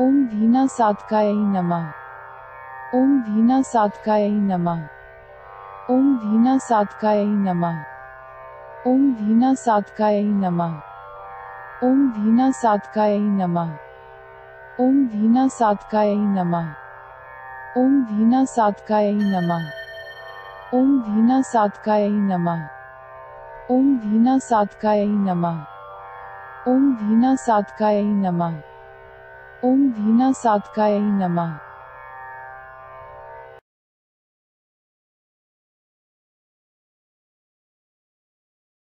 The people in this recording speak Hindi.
ओम धीना सात्काय नमः ओम धीना सात्काय नमः ओम धीना सात्काय नमः ओम धीना सात्काय नमः ओम धीना सात्काय नमः ओम धीना सात्काय नमः ओम धीना सात्काय नमः ओम धीना सात्काय नमः ओम धीना सात्काय नमः ओम धीना सात्काय नमः ओम भीना साधकाय नमः।